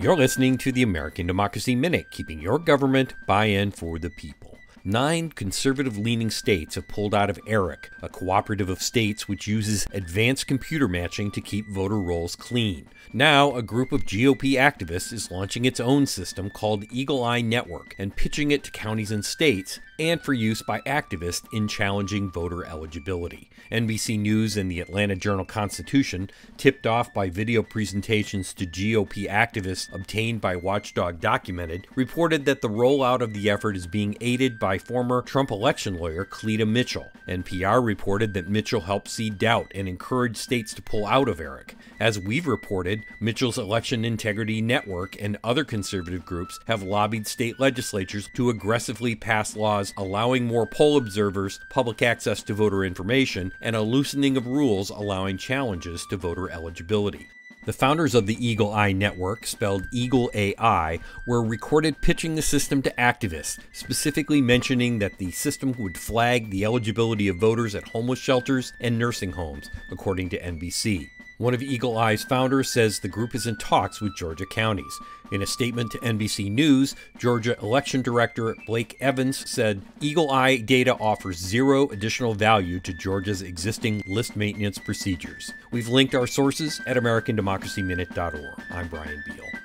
You're listening to the American Democracy Minute, keeping your government by and for the people. Nine conservative leaning states have pulled out of ERIC, a cooperative of states which uses advanced computer matching to keep voter rolls clean. Now, a group of GOP activists is launching its own system called Eagle Eye Network and pitching it to counties and states and for use by activists in challenging voter eligibility. NBC News and the Atlanta Journal Constitution, tipped off by video presentations to GOP activists obtained by Watchdog Documented, reported that the rollout of the effort is being aided by former Trump election lawyer Cleta Mitchell. NPR reported that Mitchell helped seed doubt and encouraged states to pull out of ERIC. As we've reported, Mitchell's Election Integrity Network and other conservative groups have lobbied state legislatures to aggressively pass laws laws allowing more poll observers public access to voter information and a loosening of rules allowing challenges to voter eligibility. The founders of the Eagle Eye Network, spelled Eagle AI, were recorded pitching the system to activists, specifically mentioning that the system would flag the eligibility of voters at homeless shelters and nursing homes, according to NBC. One of Eagle Eye's founders says the group is in talks with Georgia counties. In a statement to NBC News, Georgia election director Blake Evans said Eagle Eye data offers zero additional value to Georgia's existing list maintenance procedures. We've linked our sources at AmericanDemocracyMinute.org. I'm Brian Beihl.